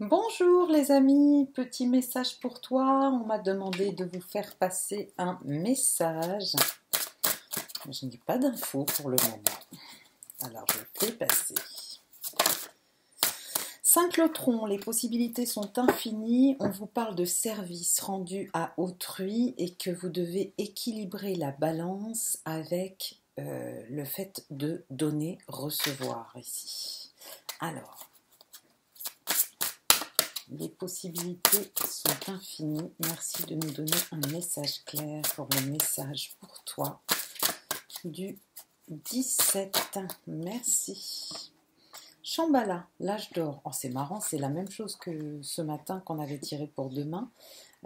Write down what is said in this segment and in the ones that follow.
Bonjour les amis, petit message pour toi. On m'a demandé de vous faire passer un message. Je n'ai pas d'infos pour le moment. Alors je fais passer. Saint-Clotron, les possibilités sont infinies. On vous parle de service rendu à autrui et que vous devez équilibrer la balance avec euh, le fait de donner, recevoir ici. Alors, les possibilités sont infinies. Merci de nous donner un message clair pour le message pour toi du 17. Merci. Shambhala, l'âge d'or. Oh, c'est marrant, c'est la même chose que ce matin qu'on avait tiré pour demain.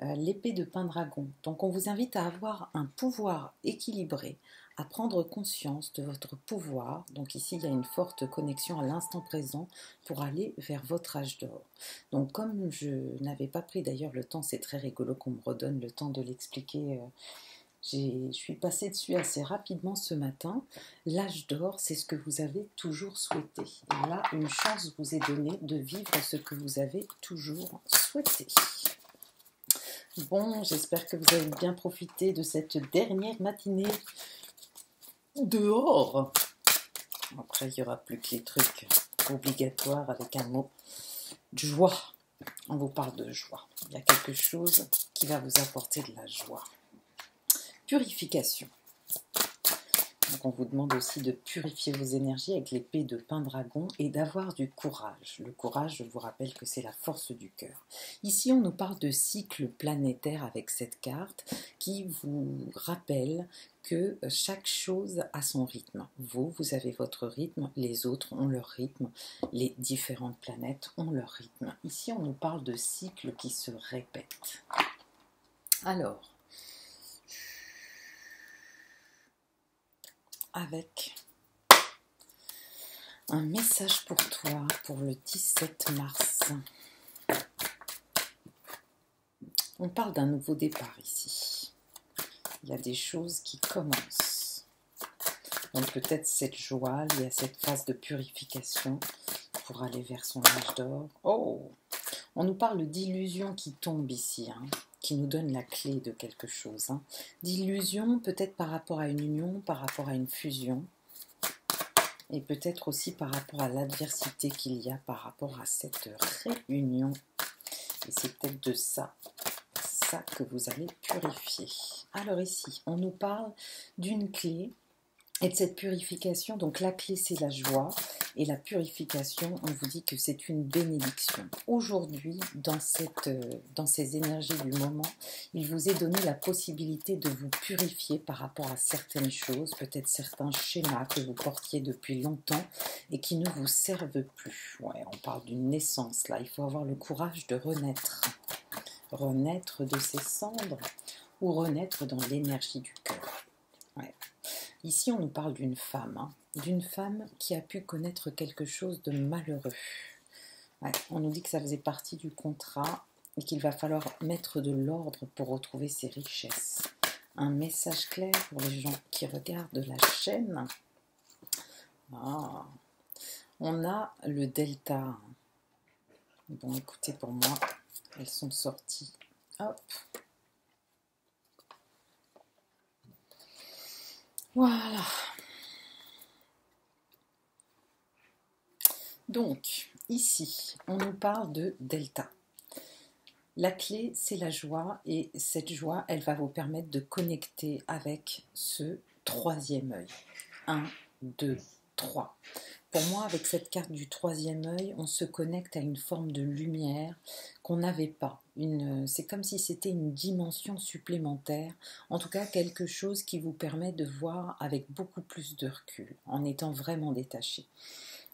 Euh, l'épée de pain dragon. Donc on vous invite à avoir un pouvoir équilibré, à prendre conscience de votre pouvoir. Donc ici, il y a une forte connexion à l'instant présent pour aller vers votre âge d'or. Donc comme je n'avais pas pris d'ailleurs le temps, c'est très rigolo qu'on me redonne le temps de l'expliquer. Euh, je suis passée dessus assez rapidement ce matin. L'âge d'or, c'est ce que vous avez toujours souhaité. Et là, une chance vous est donnée de vivre ce que vous avez toujours souhaité. Bon, j'espère que vous avez bien profité de cette dernière matinée dehors. Après, il n'y aura plus que les trucs obligatoires avec un mot joie. On vous parle de joie. Il y a quelque chose qui va vous apporter de la joie. Purification. Donc on vous demande aussi de purifier vos énergies avec l'épée de pain dragon et d'avoir du courage. Le courage, je vous rappelle que c'est la force du cœur. Ici, on nous parle de cycle planétaire avec cette carte qui vous rappelle que chaque chose a son rythme. Vous, vous avez votre rythme, les autres ont leur rythme, les différentes planètes ont leur rythme. Ici, on nous parle de cycles qui se répètent. Alors, avec un message pour toi pour le 17 mars. On parle d'un nouveau départ ici. Il y a des choses qui commencent. Donc peut-être cette joie liée à cette phase de purification pour aller vers son âge d'or. Oh On nous parle d'illusions qui tombent ici. Hein qui nous donne la clé de quelque chose. Hein. D'illusion, peut-être par rapport à une union, par rapport à une fusion, et peut-être aussi par rapport à l'adversité qu'il y a par rapport à cette réunion. Et c'est peut-être de ça, ça que vous allez purifier. Alors ici, on nous parle d'une clé et de cette purification. Donc la clé, c'est la joie. Et la purification, on vous dit que c'est une bénédiction. Aujourd'hui, euh, dans ces énergies du moment, il vous est donné la possibilité de vous purifier par rapport à certaines choses, peut-être certains schémas que vous portiez depuis longtemps et qui ne vous servent plus. Ouais, on parle d'une naissance là. Il faut avoir le courage de renaître. Renaître de ses cendres ou renaître dans l'énergie du cœur. Ici, on nous parle d'une femme, hein. d'une femme qui a pu connaître quelque chose de malheureux. on nous dit que ça faisait partie du contrat et qu'il va falloir mettre de l'ordre pour retrouver ses richesses. Un message clair pour les gens qui regardent la chaîne. Ah. On a le delta. Bon, écoutez, pour moi, elles sont sorties. Hop. Voilà. Donc, ici, on nous parle de delta. La clé, c'est la joie et cette joie, elle va vous permettre de connecter avec ce troisième œil. 1, 2, 3. Pour moi, avec cette carte du troisième œil, on se connecte à une forme de lumière qu'on n'avait pas. C'est comme si c'était une dimension supplémentaire, en tout cas quelque chose qui vous permet de voir avec beaucoup plus de recul, en étant vraiment détaché.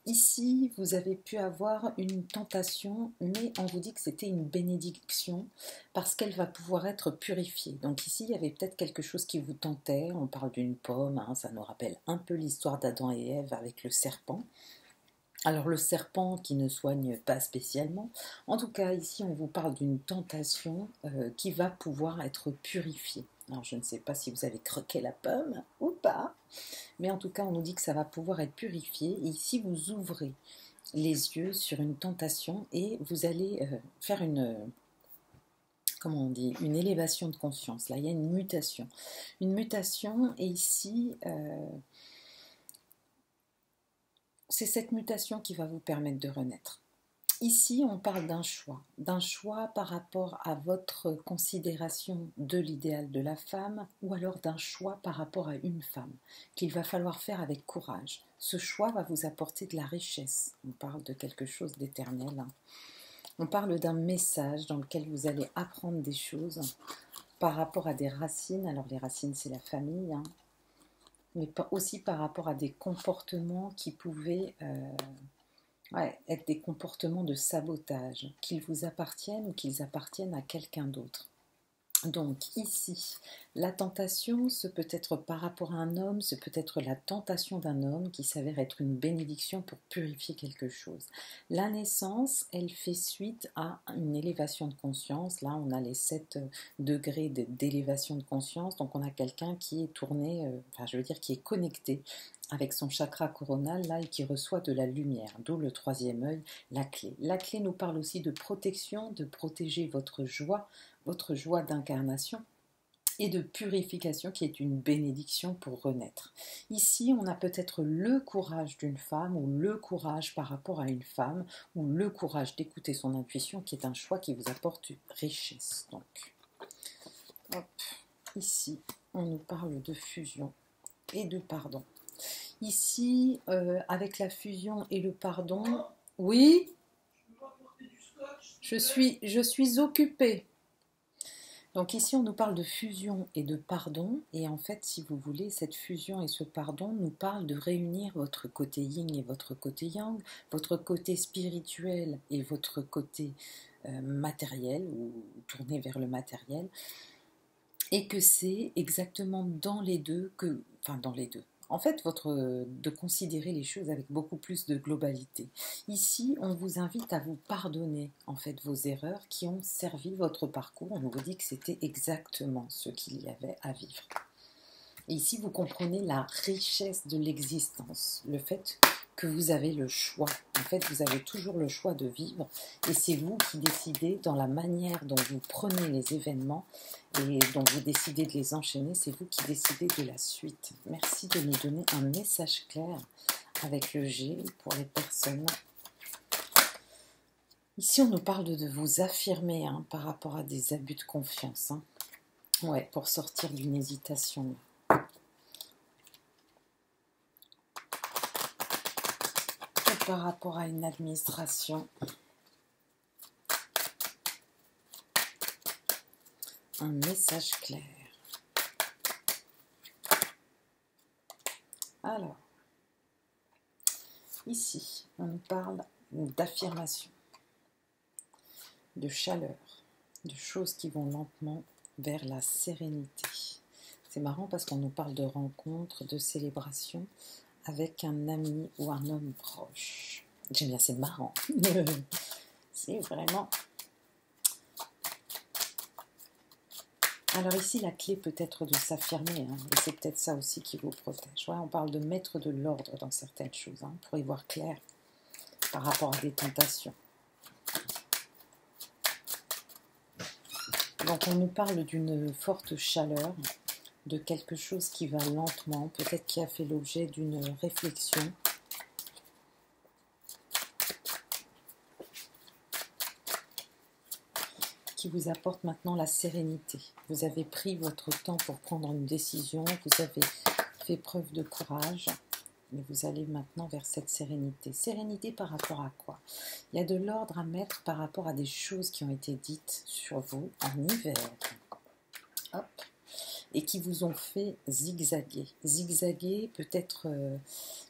Ici, vous avez pu avoir une tentation, mais on vous dit que c'était une bénédiction parce qu'elle va pouvoir être purifiée. Donc ici, il y avait peut-être quelque chose qui vous tentait. On parle d'une pomme, hein, ça nous rappelle un peu l'histoire d'Adam et Ève avec le serpent. Alors le serpent qui ne soigne pas spécialement. En tout cas, ici, on vous parle d'une tentation euh, qui va pouvoir être purifiée. Alors je ne sais pas si vous avez croqué la pomme ou pas, mais en tout cas on nous dit que ça va pouvoir être purifié. Et si vous ouvrez les yeux sur une tentation et vous allez euh, faire une, comment on dit, une élévation de conscience. Là, il y a une mutation. Une mutation, et ici, euh, c'est cette mutation qui va vous permettre de renaître. Ici, on parle d'un choix, d'un choix par rapport à votre considération de l'idéal de la femme ou alors d'un choix par rapport à une femme qu'il va falloir faire avec courage. Ce choix va vous apporter de la richesse. On parle de quelque chose d'éternel. Hein. On parle d'un message dans lequel vous allez apprendre des choses par rapport à des racines. Alors les racines, c'est la famille, hein. Mais aussi par rapport à des comportements qui pouvaient... Euh, être des comportements de sabotage, qu'ils vous appartiennent ou qu'ils appartiennent à quelqu'un d'autre. Donc ici, la tentation, ce peut être par rapport à un homme, ce peut être la tentation d'un homme qui s'avère être une bénédiction pour purifier quelque chose. La naissance, elle fait suite à une élévation de conscience. Là, on a les 7 degrés d'élévation de conscience, donc on a quelqu'un qui est tourné, euh, enfin je veux dire qui est connecté avec son chakra coronal là et qui reçoit de la lumière, d'où le troisième œil, la clé. La clé nous parle aussi de protection, de protéger votre joie, votre joie d'incarnation et de purification qui est une bénédiction pour renaître. Ici, on a peut-être le courage d'une femme ou le courage par rapport à une femme ou le courage d'écouter son intuition qui est un choix qui vous apporte richesse. Donc, ici, on nous parle de fusion et de pardon. Ici, euh, avec la fusion et le pardon, oui, je suis, je suis occupée. Donc ici, on nous parle de fusion et de pardon. Et en fait, si vous voulez, cette fusion et ce pardon nous parlent de réunir votre côté yin et votre côté yang, votre côté spirituel et votre côté euh, matériel ou tourné vers le matériel. Et que c'est exactement dans les deux que, enfin dans les deux, en fait votre, de considérer les choses avec beaucoup plus de globalité. Ici, on vous invite à vous pardonner en fait vos erreurs qui ont servi votre parcours. On vous dit que c'était exactement ce qu'il y avait à vivre. Ici, vous comprenez la richesse de l'existence, le fait que vous avez le choix. En fait, vous avez toujours le choix de vivre et c'est vous qui décidez dans la manière dont vous prenez les événements et dont vous décidez de les enchaîner, c'est vous qui décidez de la suite. Merci de nous donner un message clair avec le G pour les personnes. Ici, on nous parle de, vous affirmer hein, par rapport à des abus de confiance. Hein. Ouais, pour sortir d'une hésitation. Par rapport à une administration. Un message clair. Alors, ici, on nous parle d'affirmation, de chaleur, de choses qui vont lentement vers la sérénité. C'est marrant parce qu'on nous parle de rencontres, de célébrations, avec un ami ou un homme proche. J'aime bien, c'est marrant. c'est vraiment... Alors ici, la clé peut être de s'affirmer, hein, et c'est peut-être ça aussi qui vous protège. on parle de mettre de l'ordre dans certaines choses, hein, pour y voir clair par rapport à des tentations. Donc on nous parle d'une forte chaleur, de quelque chose qui va lentement, peut-être qui a fait l'objet d'une réflexion. qui vous apporte maintenant la sérénité. Vous avez pris votre temps pour prendre une décision, vous avez fait preuve de courage, et vous allez maintenant vers cette sérénité. Sérénité par rapport à quoi? Il y a de l'ordre à mettre par rapport à des choses qui ont été dites sur vous en hiver. Et qui vous ont fait zigzaguer. Zigzaguer peut-être euh,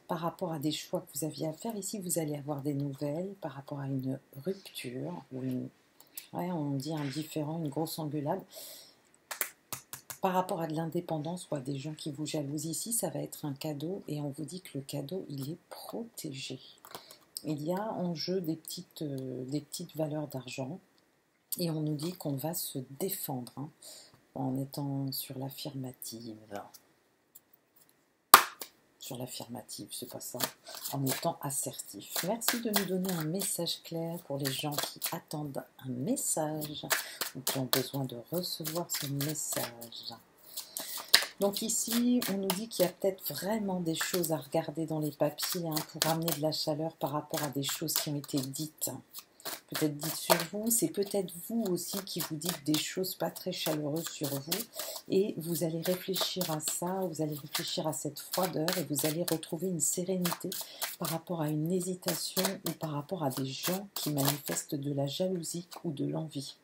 par rapport à des choix que vous aviez à faire. Ici, vous allez avoir des nouvelles par rapport à une rupture ou on dit un différent, une grosse engueulade. Par rapport à de l'indépendance ou à des gens qui vous jalousent ici, ça va être un cadeau et on vous dit que le cadeau, il est protégé. Il y a en jeu des petites, euh, des petites valeurs d'argent et on nous dit qu'on va se défendre. Hein en étant sur l'affirmative. sur l'affirmative, c'est pas ça, en étant assertif. Merci de nous donner un message clair pour les gens qui attendent un message ou qui ont besoin de recevoir ce message. Donc ici, on nous dit qu'il y a peut-être vraiment des choses à regarder dans les papiers hein, pour amener de la chaleur par rapport à des choses qui ont été dites peut-être dites sur vous, c'est peut-être vous aussi qui vous dites des choses pas très chaleureuses sur vous et vous allez réfléchir à ça, vous allez réfléchir à cette froideur et vous allez retrouver une sérénité par rapport à une hésitation ou par rapport à des gens qui manifestent de la jalousie ou de l'envie.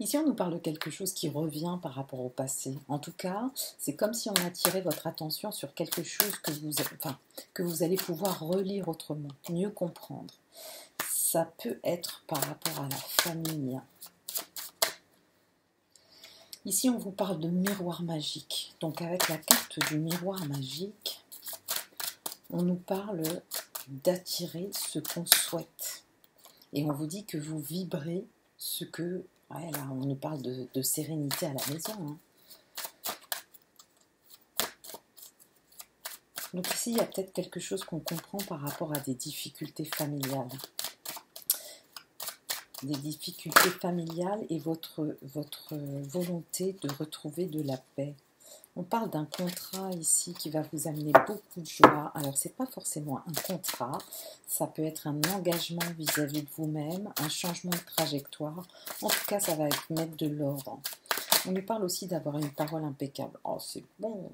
Ici, on nous parle de quelque chose qui revient par rapport au passé. En tout cas, c'est comme si on attirait votre attention sur quelque chose que vous, enfin, que vous allez pouvoir relire autrement, mieux comprendre ça peut être par rapport à la famille. Ici, on vous parle de miroir magique. Donc, avec la carte du miroir magique, on nous parle d'attirer ce qu'on souhaite. Et on vous dit que vous vibrez ce que... Ouais, là, on nous parle de, sérénité à la maison. Hein. Donc ici, il y a peut-être quelque chose qu'on comprend par rapport à des difficultés familiales des difficultés familiales et votre, volonté de retrouver de la paix. On parle d'un contrat ici qui va vous amener beaucoup de joie. Alors, ce n'est pas forcément un contrat, ça peut être un engagement vis-à-vis de vous-même, un changement de trajectoire. En tout cas, ça va mettre de l'ordre. On lui parle aussi d'avoir une parole impeccable. Oh, c'est bon.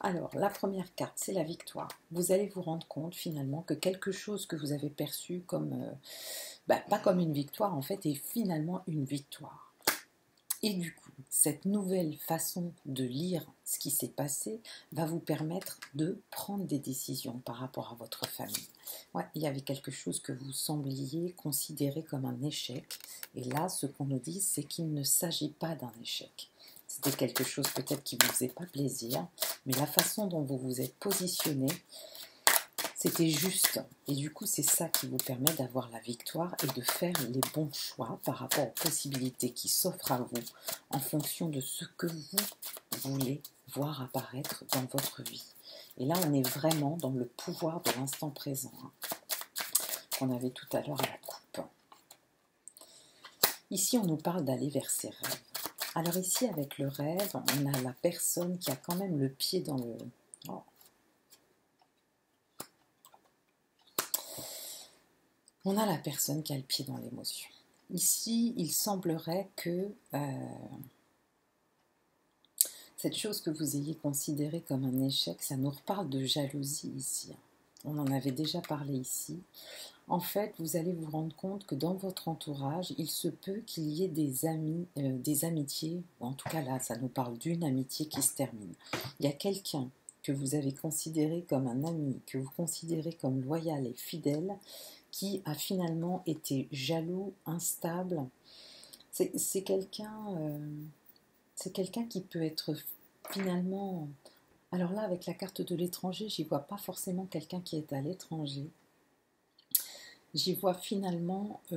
Alors, la première carte, c'est la victoire. Vous allez vous rendre compte finalement que quelque chose que vous avez perçu comme, euh, bah, pas comme une victoire, en fait, est finalement une victoire. Et du coup, cette nouvelle façon de lire ce qui s'est passé va vous permettre de prendre des décisions par rapport à votre famille. Ouais, il y avait quelque chose que vous sembliez considérer comme un échec. Et là, ce qu'on nous dit, c'est qu'il ne s'agit pas d'un échec. C'était quelque chose peut-être qui ne vous faisait pas plaisir, mais la façon dont vous vous êtes positionné, c'était juste. Et du coup, c'est ça qui vous permet d'avoir la victoire et de faire les bons choix par rapport aux possibilités qui s'offrent à vous en fonction de ce que vous voulez voir apparaître dans votre vie. Et là, on est vraiment dans le pouvoir de l'instant présent hein, qu'on avait tout à l'heure à la coupe. Ici, on nous parle d'aller vers ses rêves. Alors ici, avec le rêve, on a la personne qui a quand même le pied dans le... Oh. On a la personne qui a le pied dans l'émotion. Ici, il semblerait que euh, cette chose que vous ayez considérée comme un échec, ça nous reparle de jalousie ici. On en avait déjà parlé ici. En fait, vous allez vous rendre compte que dans votre entourage, il se peut qu'il y ait des euh, des amitiés, ou en tout cas là, ça nous parle d'une amitié qui se termine. Il y a quelqu'un que vous avez considéré comme un ami, que vous considérez comme loyal et fidèle, qui a finalement été jaloux, instable. C'est quelqu'un... Euh, quelqu'un qui peut être finalement... Alors là, avec la carte de l'étranger, j'y vois pas forcément quelqu'un qui est à l'étranger. J'y vois finalement euh,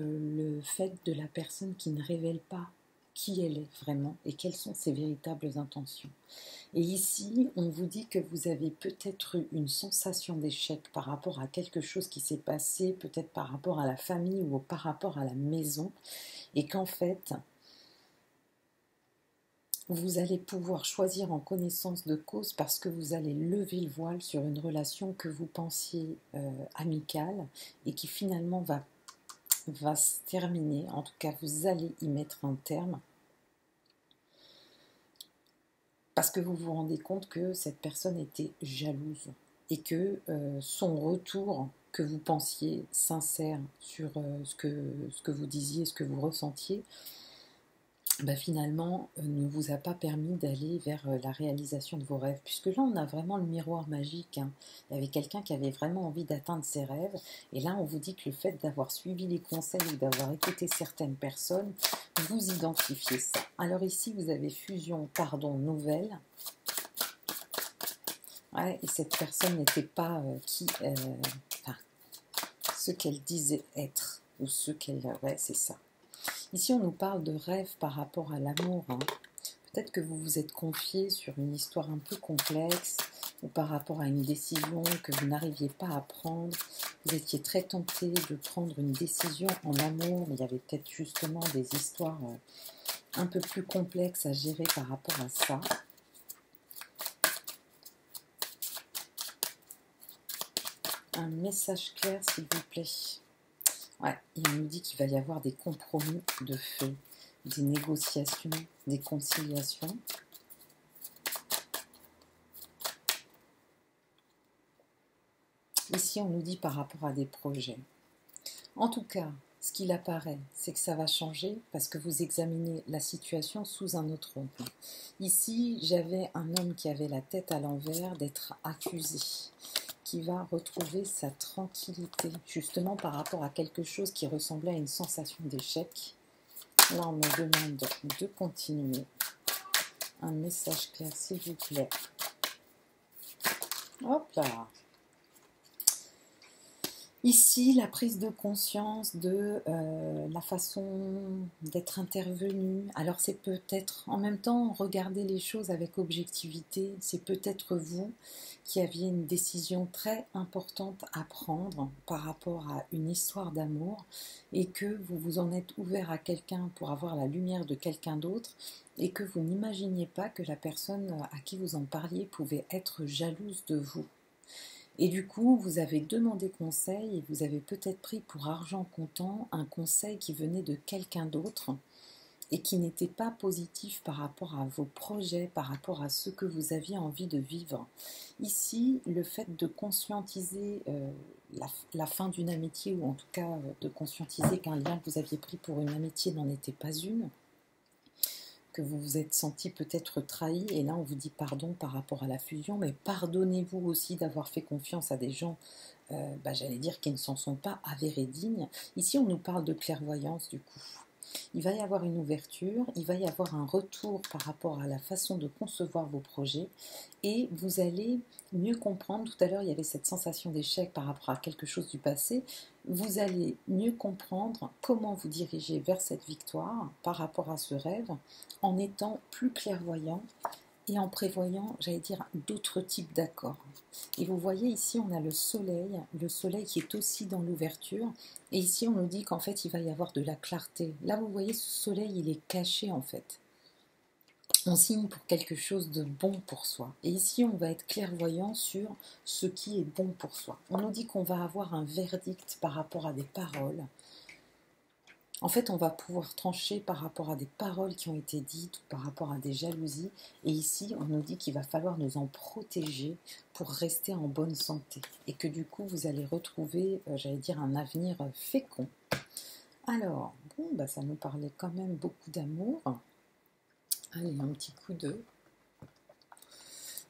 le fait de la personne qui ne révèle pas qui elle est vraiment et quelles sont ses véritables intentions. Et ici, on vous dit que vous avez peut-être eu une sensation d'échec par rapport à quelque chose qui s'est passé, peut-être par rapport à la famille ou par rapport à la maison, et qu'en fait, vous allez pouvoir choisir en connaissance de cause parce que vous allez lever le voile sur une relation que vous pensiez euh, amicale et qui finalement va, va se terminer. En tout cas, vous allez y mettre un terme parce que vous vous rendez compte que cette personne était jalouse et que euh, son retour que vous pensiez sincère sur euh, ce, que, ce que vous disiez, ce que vous ressentiez, bah, finalement euh, ne vous a pas permis d'aller vers euh, la réalisation de vos rêves. Puisque là, on a vraiment le miroir magique. Hein. Il y avait quelqu'un qui avait vraiment envie d'atteindre ses rêves. Et là, on vous dit que le fait d'avoir suivi les conseils ou d'avoir écouté certaines personnes, vous identifiez ça. Alors ici, vous avez fusion, pardon, nouvelle. et cette personne n'était pas euh, qui, ce qu'elle disait être ou ce qu'elle, ouais, c'est ça. Ici, on nous parle de rêve par rapport à l'amour. Hein. Peut-être que vous vous êtes confié sur une histoire un peu complexe ou par rapport à une décision que vous n'arriviez pas à prendre. Vous étiez très tenté de prendre une décision en amour, mais il y avait peut-être justement des histoires euh, un peu plus complexes à gérer par rapport à ça. Un message clair, s'il vous plaît. Il nous dit qu'il va y avoir des compromis de feu, des négociations, des conciliations. Ici, on nous dit par rapport à des projets. En tout cas, ce qu'il apparaît, c'est que ça va changer parce que vous examinez la situation sous un autre angle. Ici, j'avais un homme qui avait la tête à l'envers d'être accusé qui va retrouver sa tranquillité, justement par rapport à quelque chose qui ressemblait à une sensation d'échec. Là, on me demande de continuer. Un message clair, s'il vous plaît. Hop là Ici, la prise de conscience de euh, la façon d'être intervenu. Alors c'est peut-être en même temps regarder les choses avec objectivité. C'est peut-être vous qui aviez une décision très importante à prendre par rapport à une histoire d'amour et que vous vous en êtes ouvert à quelqu'un pour avoir la lumière de quelqu'un d'autre et que vous n'imaginiez pas que la personne à qui vous en parliez pouvait être jalouse de vous. Et du coup, vous avez demandé conseil et vous avez peut-être pris pour argent comptant un conseil qui venait de quelqu'un d'autre et qui n'était pas positif par rapport à vos projets, par rapport à ce que vous aviez envie de vivre. Ici, le fait de conscientiser euh, la, fin d'une amitié, ou en tout cas euh, de conscientiser qu'un lien que vous aviez pris pour une amitié n'en était pas une, que vous vous êtes senti peut-être trahi, et là on vous dit pardon par rapport à la fusion, mais pardonnez-vous aussi d'avoir fait confiance à des gens, euh, bah, j'allais dire, qui ne s'en sont pas avérés dignes. Ici on nous parle de clairvoyance du coup. Il va y avoir une ouverture, il va y avoir un retour par rapport à la façon de concevoir vos projets et vous allez mieux comprendre. Tout à l'heure, il y avait cette sensation d'échec par rapport à quelque chose du passé. Vous allez mieux comprendre comment vous diriger vers cette victoire par rapport à ce rêve en étant plus clairvoyant et en prévoyant, j'allais dire, d'autres types d'accords. Et vous voyez ici, on a le soleil, le soleil qui est aussi dans l'ouverture. Et ici, on nous dit qu'en fait, il va y avoir de la clarté. Là, vous voyez, ce soleil, il est caché en fait. On signe pour quelque chose de bon pour soi. Et ici, on va être clairvoyant sur ce qui est bon pour soi. On nous dit qu'on va avoir un verdict par rapport à des paroles, en fait, on va pouvoir trancher par rapport à des paroles qui ont été dites ou par rapport à des jalousies. Et ici, on nous dit qu'il va falloir nous en protéger pour rester en bonne santé. Et que du coup, vous allez retrouver, euh, j'allais dire, un avenir fécond. Alors, bon, bah, ça nous parlait quand même beaucoup d'amour. Allez, un petit coup de,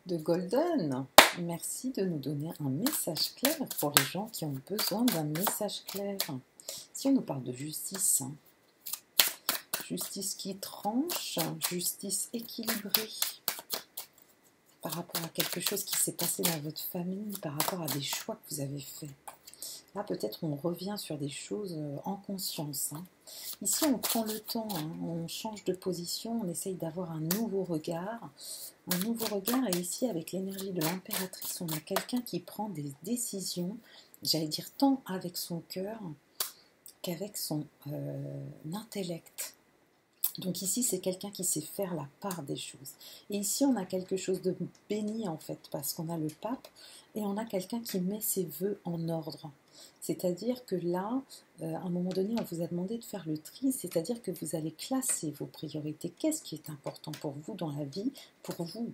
de golden. Merci de nous donner un message clair pour les gens qui ont besoin d'un message clair. Si on nous parle de justice, hein, justice qui tranche, justice équilibrée par rapport à quelque chose qui s'est passé dans votre famille, par rapport à des choix que vous avez faits. Là, peut-être on revient sur des choses euh, en conscience. Hein. Ici, on prend le temps, hein, on change de position, on essaye d'avoir un nouveau regard. Un nouveau regard, et ici, avec l'énergie de l'impératrice, on a quelqu'un qui prend des décisions, j'allais dire tant avec son cœur avec son euh, intellect. Donc ici, c'est quelqu'un qui sait faire la part des choses. Et ici, on a quelque chose de béni en fait, parce qu'on a le pape et on a quelqu'un qui met ses voeux en ordre. C'est-à-dire que là, euh, à un moment donné, on vous a demandé de faire le tri, c'est-à-dire que vous allez classer vos priorités. Qu'est-ce qui est important pour vous dans la vie, pour vous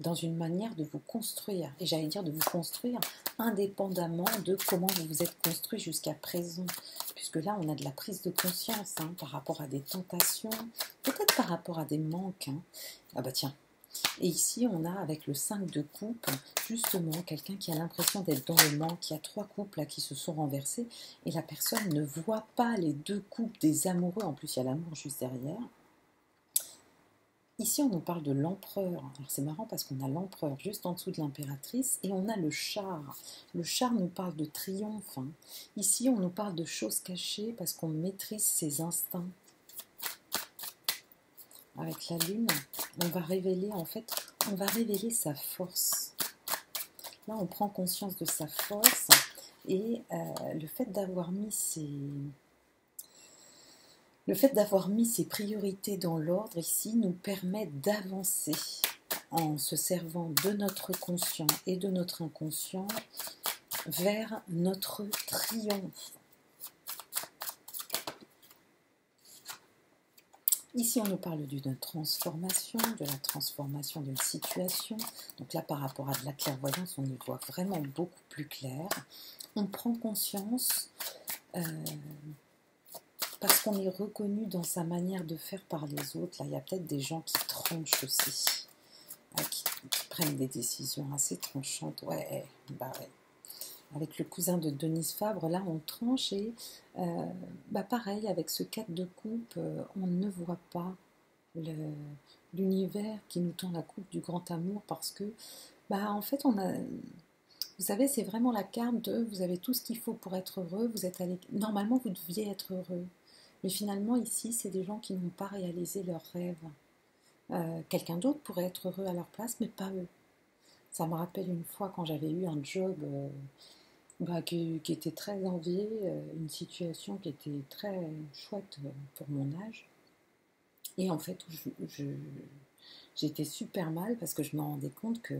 dans une manière de vous construire? Et j'allais dire de vous construire indépendamment de comment vous vous êtes construit jusqu'à présent. Puisque là, on a de la prise de conscience hein, par rapport à des tentations, peut-être par rapport à des manques. Hein. Ah bah tiens. Et ici, on a avec le 5 de coupe, justement, quelqu'un qui a l'impression d'être dans le manque. Il y a trois couples qui se sont renversés et la personne ne voit pas les deux couples des amoureux. En plus, il y a l'amour juste derrière. Ici, on nous parle de l'empereur. c'est marrant parce qu'on a l'empereur juste en dessous de l'impératrice et on a le char. Le char nous parle de triomphe. Hein. Ici, on nous parle de choses cachées parce qu'on maîtrise ses instincts. Avec la lune, on va révéler, en fait, on va révéler sa force. Là, on prend conscience de sa force et euh, le fait d'avoir mis ses... Le fait d'avoir mis ses priorités dans l'ordre ici nous permet d'avancer en se servant de notre conscient et de notre inconscient vers notre triomphe. Ici, on nous parle d'une transformation, de la transformation d'une situation. Donc là, par rapport à de la clairvoyance, on y voit vraiment beaucoup plus clair. On prend conscience euh, parce qu'on est reconnu dans sa manière de faire par les autres. Là, il y a peut-être des gens qui tranchent aussi, euh, qui, prennent des décisions assez tranchantes. Ouais, bah ouais avec le cousin de Denise Fabre, là on tranche et euh, bah pareil, avec ce 4 de coupe, euh, on ne voit pas l'univers qui nous tend la coupe du grand amour parce que, bah en fait, on a. Vous savez, c'est vraiment la carte de vous avez tout ce qu'il faut pour être heureux, vous êtes allé. Normalement, vous deviez être heureux. Mais finalement, ici, c'est des gens qui n'ont pas réalisé leurs rêves. Euh, quelqu'un d'autre pourrait être heureux à leur place, mais pas eux. Ça me rappelle une fois quand j'avais eu un job bah, qui, était très envié, euh, une situation qui était très chouette euh, pour mon âge. Et en fait, j'étais super mal parce que je me rendais compte que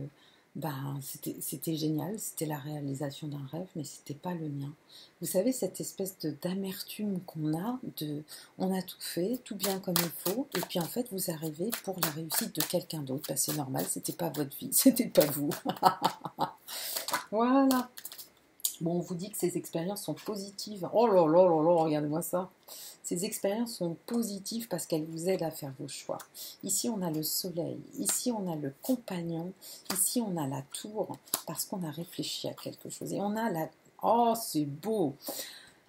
bah, c'était génial, c'était la réalisation d'un rêve, mais c'était pas le mien. Vous savez, cette espèce d'amertume qu'on a, de on a tout fait, tout bien comme il faut, et puis en fait, vous arrivez pour la réussite de quelqu'un d'autre. Bah, c'est normal, c'était pas votre vie, c'était pas vous. voilà. Bon, on vous dit que ces expériences sont positives. Oh là là là là, regardez-moi ça. Ces expériences sont positives parce qu'elles vous aident à faire vos choix. Ici, on a le soleil. Ici, on a le compagnon. Ici, on a la tour parce qu'on a réfléchi à quelque chose. Et on a la... Oh, c'est beau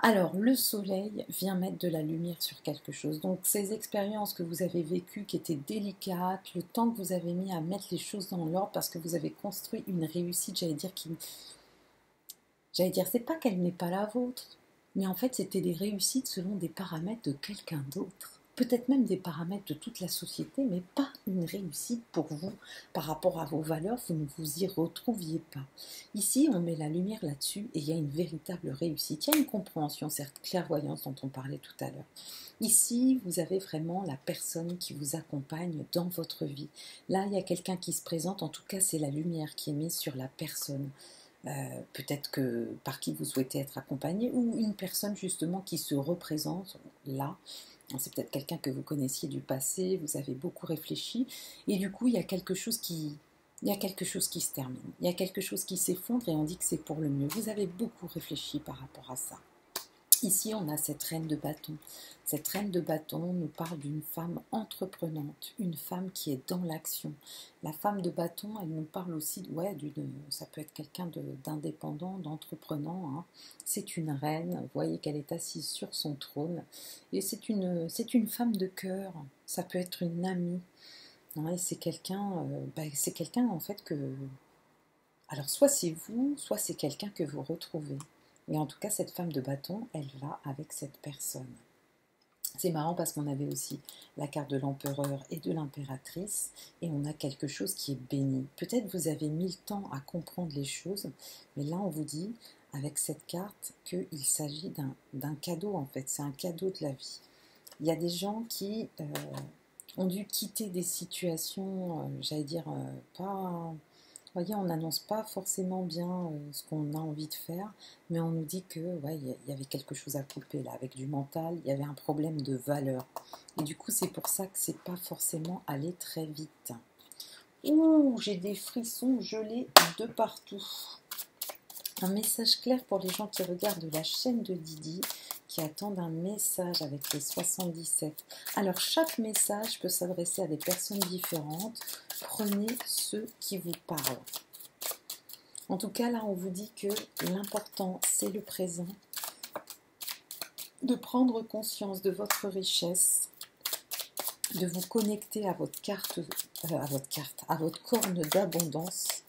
alors, le soleil vient mettre de la lumière sur quelque chose. Donc, ces expériences que vous avez vécues qui étaient délicates, le temps que vous avez mis à mettre les choses dans l'ordre parce que vous avez construit une réussite, j'allais dire, qui, J'allais dire, c'est pas qu'elle n'est pas la vôtre, mais en fait, c'était des réussites selon des paramètres de quelqu'un d'autre. Peut-être même des paramètres de toute la société, mais pas une réussite pour vous. Par rapport à vos valeurs, vous ne vous y retrouviez pas. Ici, on met la lumière là-dessus et il y a une véritable réussite. Il y a une compréhension, certes, clairvoyance dont on parlait tout à l'heure. Ici, vous avez vraiment la personne qui vous accompagne dans votre vie. Là, il y a quelqu'un qui se présente, en tout cas, c'est la lumière qui est mise sur la personne. Euh, peut-être que par qui vous souhaitez être accompagné, ou une personne justement qui se représente là. C'est peut-être quelqu'un que vous connaissiez du passé, vous avez beaucoup réfléchi, et du coup il y a quelque chose qui, il y a quelque chose qui se termine, il y a quelque chose qui s'effondre et on dit que c'est pour le mieux. Vous avez beaucoup réfléchi par rapport à ça. Ici, on a cette reine de bâton. Cette reine de bâton nous parle d'une femme entreprenante, une femme qui est dans l'action. La femme de bâton, elle nous parle aussi, ouais, ça peut être quelqu'un d'indépendant, d'entreprenant. Hein. C'est une reine, vous voyez qu'elle est assise sur son trône. Et c'est une, femme de cœur, ça peut être une amie. c'est quelqu'un, euh, c'est quelqu'un en fait que... Alors soit c'est vous, soit c'est quelqu'un que vous retrouvez. Et en tout cas, cette femme de bâton, elle va avec cette personne. C'est marrant parce qu'on avait aussi la carte de l'empereur et de l'impératrice et on a quelque chose qui est béni. Peut-être vous avez mis le temps à comprendre les choses, mais là on vous dit avec cette carte qu'il s'agit d'un cadeau en fait, c'est un cadeau de la vie. Il y a des gens qui euh, ont dû quitter des situations, euh, j'allais dire, euh, pas voyez, on n'annonce pas forcément bien euh, ce qu'on a envie de faire, mais on nous dit que ouais, il y avait quelque chose à couper là, avec du mental, il y avait un problème de valeur. Et du coup, c'est pour ça que c'est pas forcément aller très vite. Ouh, j'ai des frissons gelés de partout. Un message clair pour les gens qui regardent la chaîne de Didi qui attendent un message avec les 77. Alors chaque message peut s'adresser à des personnes différentes. Prenez ceux qui vous parlent. En tout cas, là, on vous dit que l'important, c'est le présent. De prendre conscience de votre richesse, de vous connecter à votre carte, euh, à votre carte, à votre corne d'abondance.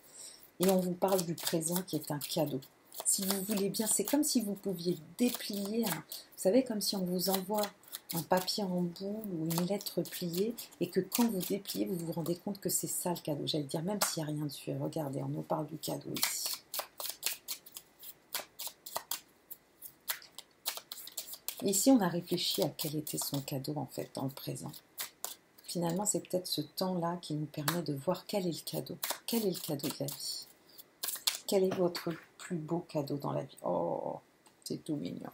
Et on vous parle du présent qui est un cadeau si vous voulez bien, c'est comme si vous pouviez déplier, vous savez, comme si on vous envoie un papier en boule ou une lettre pliée et que quand vous dépliez, vous vous rendez compte que c'est ça le cadeau. J'allais dire, même s'il n'y a rien dessus, regardez, on nous parle du cadeau ici. Ici, on a réfléchi à quel était son cadeau en fait dans le présent. Finalement, c'est peut-être ce temps-là qui nous permet de voir quel est le cadeau. Quel est le cadeau de la vie? Quel est votre plus beau cadeau dans la vie? Oh, c'est tout mignon.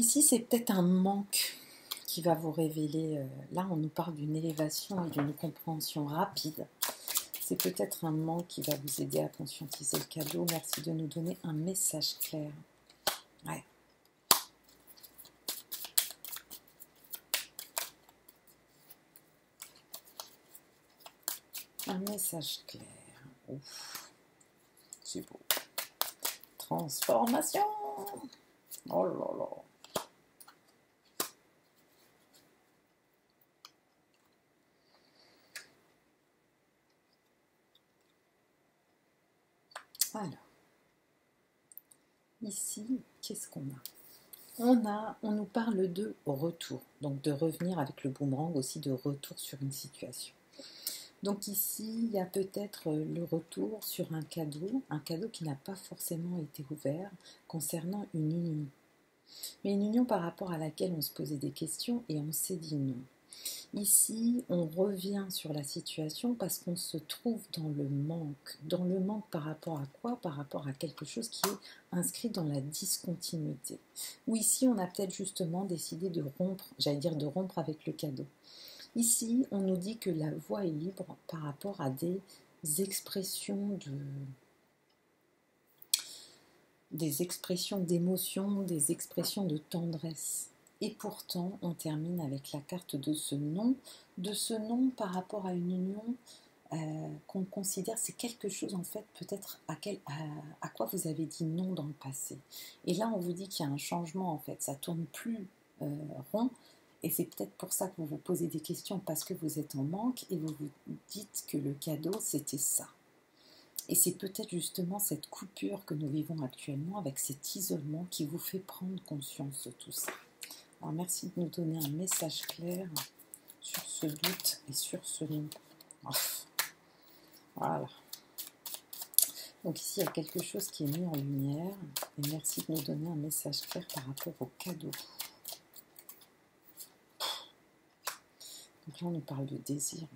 Ici, c'est peut-être un manque qui va vous révéler. Euh, là, on nous parle d'une élévation et d'une compréhension rapide. C'est peut-être un manque qui va vous aider à conscientiser le cadeau. Merci de nous donner un message clair. Ouais. Un message clair. Ouf. C'est beau. Transformation. Oh là là. Alors, ici, qu'est-ce qu'on a? On, a on nous parle de retour, donc de revenir avec le boomerang aussi de retour sur une situation. Donc ici, il y a peut-être le retour sur un cadeau, un cadeau qui n'a pas forcément été ouvert concernant une union. Mais une union par rapport à laquelle on se posait des questions et on s'est dit non. Ici, on revient sur la situation parce qu'on se trouve dans le manque. Dans le manque par rapport à quoi? Par rapport à quelque chose qui est inscrit dans la discontinuité. Ou ici, on a peut-être justement décidé de rompre, j'allais dire de rompre avec le cadeau. Ici, on nous dit que la voix est libre par rapport à des expressions de des expressions d'émotion, des expressions de tendresse. Et pourtant, on termine avec la carte de ce nom, de ce nom par rapport à une union euh, qu'on considère, c'est quelque chose en fait peut-être à, quoi vous avez dit non dans le passé. Et là, on vous dit qu'il y a un changement en fait, ça tourne plus euh, rond. Et c'est peut-être pour ça que vous vous posez des questions parce que vous êtes en manque et vous vous dites que le cadeau c'était ça. Et c'est peut-être justement cette coupure que nous vivons actuellement avec cet isolement qui vous fait prendre conscience de tout ça. Alors merci de nous donner un message clair sur ce doute et sur ce nom. Voilà. Donc ici, il y a quelque chose qui est mis en lumière. Et merci de nous donner un message clair par rapport au cadeau. Donc là, on nous parle de désir.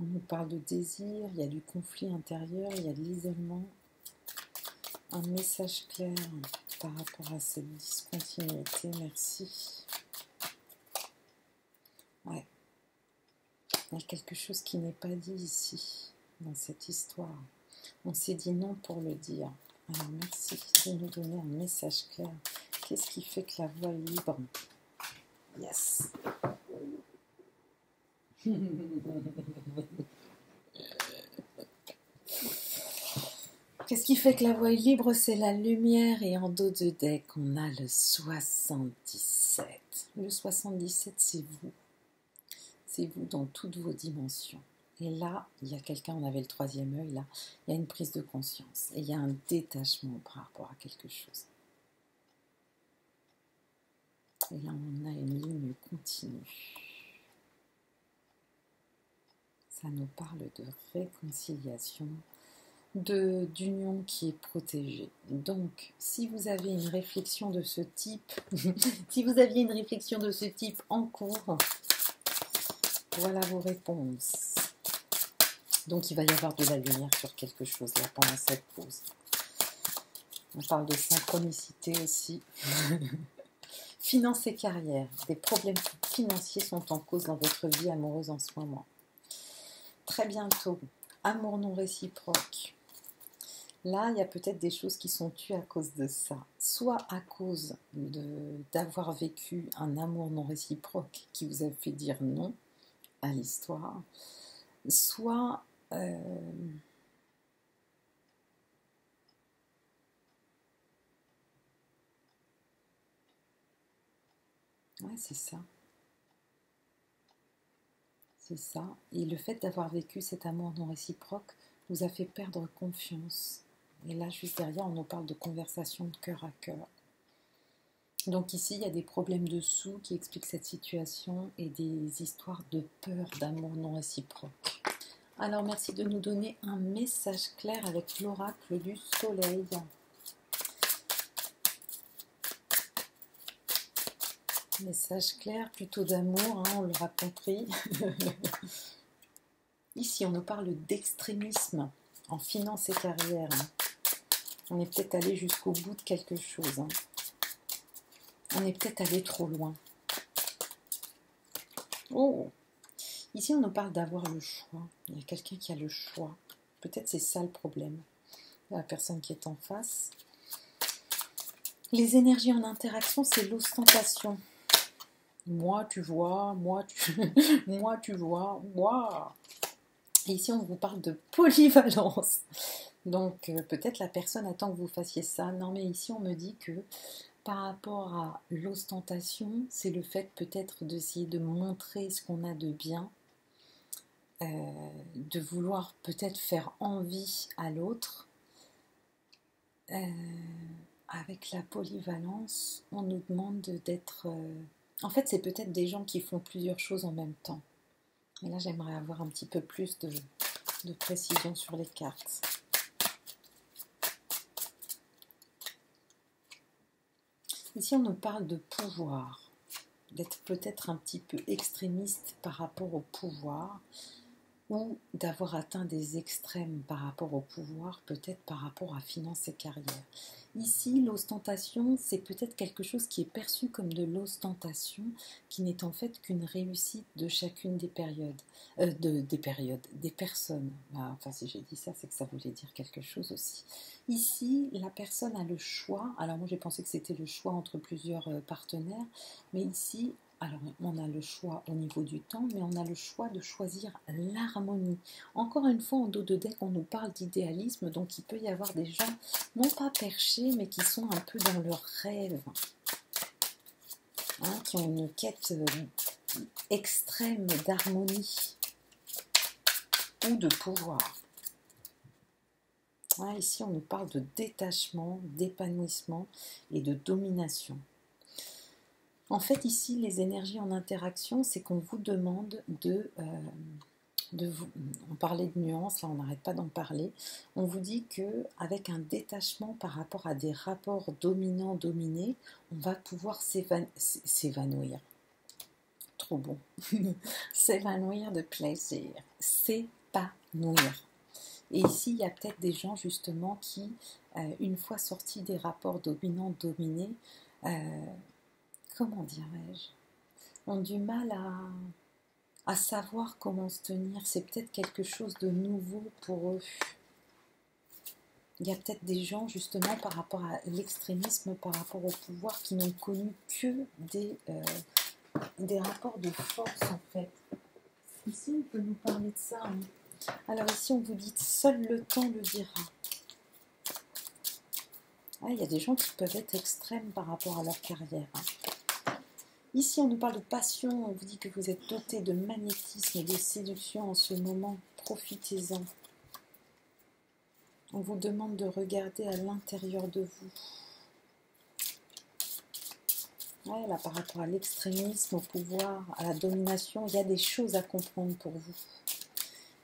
On nous parle de désir, il y a du conflit intérieur, il y a de l'isolement. Un message clair par rapport à cette discontinuité. Merci. Ouais. Il y a quelque chose qui n'est pas dit ici, dans cette histoire. On s'est dit non pour le dire. Alors merci de nous donner un message clair. Qu'est-ce qui fait que la voix est libre? Yes. Qu'est-ce qui fait que la voie est libre? C'est la lumière et en dos de deck, on a le 77. Le 77, c'est vous. C'est vous dans toutes vos dimensions. Et là, il y a quelqu'un, on avait le troisième œil, là, il y a une prise de conscience et il y a un détachement par rapport à quelque chose. Et là, on a une ligne continue. Ça nous parle de réconciliation, d'union qui est protégée. Donc, si vous avez une réflexion de ce type, si vous aviez une réflexion de ce type en cours, voilà vos réponses. Donc, il va y avoir de la lumière sur quelque chose là pendant cette pause. On parle de synchronicité aussi. Finance et carrière. Des problèmes financiers sont en cause dans votre vie amoureuse en ce moment. Très bientôt, amour non réciproque. Là, il y a peut-être des choses qui sont tues à cause de ça. Soit à cause d'avoir vécu un amour non réciproque qui vous a fait dire non à l'histoire, soit... Euh, ouais, c'est ça. C'est ça. Et le fait d'avoir vécu cet amour non réciproque vous a fait perdre confiance et là, juste derrière, on nous parle de conversation de cœur à cœur. Donc ici, il y a des problèmes de sous qui expliquent cette situation et des histoires de peur, d'amour non réciproque. Alors merci de nous donner un message clair avec l'oracle du soleil. Message clair, plutôt d'amour, hein, on l'aura compris. Ici, on nous parle d'extrémisme en finance et carrière. On est peut-être allé jusqu'au bout de quelque chose. Hein. On est peut-être allé trop loin. Oh Ici, on nous parle d'avoir le choix. Il y a quelqu'un qui a le choix. Peut-être c'est ça le problème. La personne qui est en face. Les énergies en interaction, c'est l'ostentation. Moi, tu vois, moi, tu, moi, tu vois, moi. Ici, on vous parle de polyvalence. Donc, euh, peut-être la personne attend que vous fassiez ça. Non, mais ici, on me dit que par rapport à l'ostentation, c'est le fait peut-être d'essayer de montrer ce qu'on a de bien, euh, de vouloir peut-être faire envie à l'autre. Euh, avec la polyvalence, on nous demande d'être en fait, c'est peut-être des gens qui font plusieurs choses en même temps. Et là, j'aimerais avoir un petit peu plus de, précision sur les cartes. Ici, on nous parle de pouvoir, d'être peut-être un petit peu extrémiste par rapport au pouvoir, ou d'avoir atteint des extrêmes par rapport au pouvoir, peut-être par rapport à finances et carrière. Ici, l'ostentation, c'est peut-être quelque chose qui est perçu comme de l'ostentation, qui n'est en fait qu'une réussite de chacune des périodes, euh, de, des périodes, des personnes. Enfin, si j'ai dit ça, c'est que ça voulait dire quelque chose aussi. Ici, la personne a le choix. Alors moi, j'ai pensé que c'était le choix entre plusieurs euh, partenaires, mais ici, alors, on a le choix au niveau du temps, mais on a le choix de choisir l'harmonie. Encore une fois, en dos de deck, on nous parle d'idéalisme, donc il peut y avoir des gens, non pas perchés, mais qui sont un peu dans leur rêve, hein, qui ont une quête euh, extrême d'harmonie ou de pouvoir. ici, on nous parle de détachement, d'épanouissement et de domination. En fait, ici, les énergies en interaction, c'est qu'on vous demande de, euh, de vous, on parlait de nuances, là on n'arrête pas d'en parler. On vous dit que avec un détachement par rapport à des rapports dominants-dominés, on va pouvoir s'évanouir. Trop bon. s'évanouir de plaisir. S'épanouir. Et ici, il y a peut-être des gens justement qui, euh, une fois sortis des rapports dominants-dominés, euh, comment dirais-je, ont du mal à, savoir comment se tenir. C'est peut-être quelque chose de nouveau pour eux. Il y a peut-être des gens, justement, par rapport à l'extrémisme, par rapport au pouvoir, qui n'ont connu que des, euh, rapports de force, en fait. Ici, on peut nous parler de ça. Hein. Alors ici, on vous dit, seul le temps le dira. Ah, il y a des gens qui peuvent être extrêmes par rapport à leur carrière. Hein. Ici, on nous parle de passion, on vous dit que vous êtes doté de magnétisme et de séduction en ce moment. Profitez-en. On vous demande de regarder à l'intérieur de vous. Là, par rapport à l'extrémisme, au pouvoir, à la domination, il y a des choses à comprendre pour vous.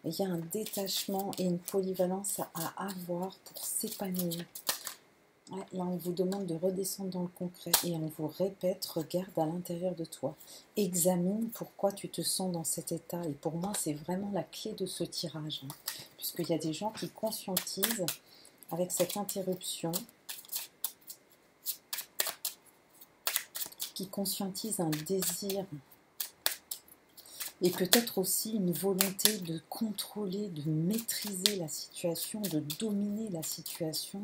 il y a un détachement et une polyvalence à avoir pour s'épanouir là, on vous demande de redescendre dans le concret et on vous répète, regarde à l'intérieur de toi. Examine pourquoi tu te sens dans cet état. Et pour moi, c'est vraiment la clé de ce tirage. Hein. Puisqu'il y a des gens qui conscientisent avec cette interruption, qui conscientisent un désir et peut-être aussi une volonté de contrôler, de maîtriser la situation, de dominer la situation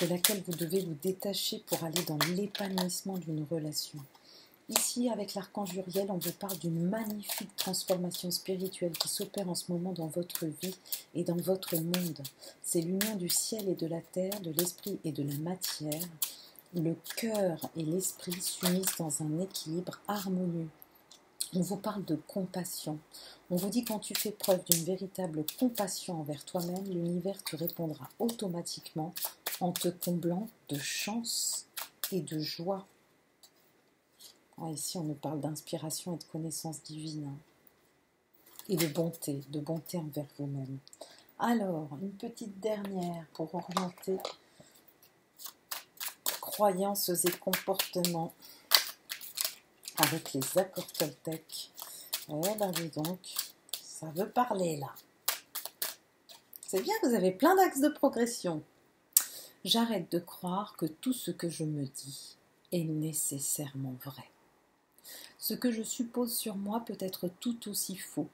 de laquelle vous devez vous détacher pour aller dans l'épanouissement d'une relation. Ici, avec l'archange Uriel, on vous parle d'une magnifique transformation spirituelle qui s'opère en ce moment dans votre vie et dans votre monde. C'est l'union du ciel et de la terre, de l'esprit et de la matière. Le cœur et l'esprit s'unissent dans un équilibre harmonieux. On vous parle de compassion. On vous dit quand tu fais preuve d'une véritable compassion envers toi-même, l'univers te répondra automatiquement en te comblant de chance et de joie. Ah, ici, on nous parle d'inspiration et de connaissance divine. et de bonté, de bonté envers vous-même. Alors, une petite dernière pour orienter croyances et comportements avec les accords Toltec. Eh ben dis donc, ça veut parler là. C'est bien, vous avez plein d'axes de progression. J'arrête de croire que tout ce que je me dis est nécessairement vrai. Ce que je suppose sur moi peut être tout aussi faux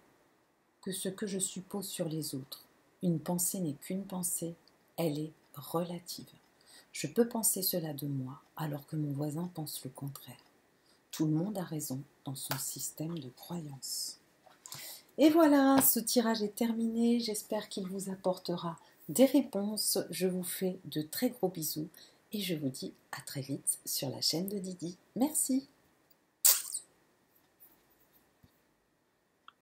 que ce que je suppose sur les autres. Une pensée n'est qu'une pensée, elle est relative. Je peux penser cela de moi alors que mon voisin pense le contraire. Tout le monde a raison dans son système de croyance. Et voilà, ce tirage est terminé. J'espère qu'il vous apportera des réponses. Je vous fais de très gros bisous et je vous dis à très vite sur la chaîne de Didi. Merci.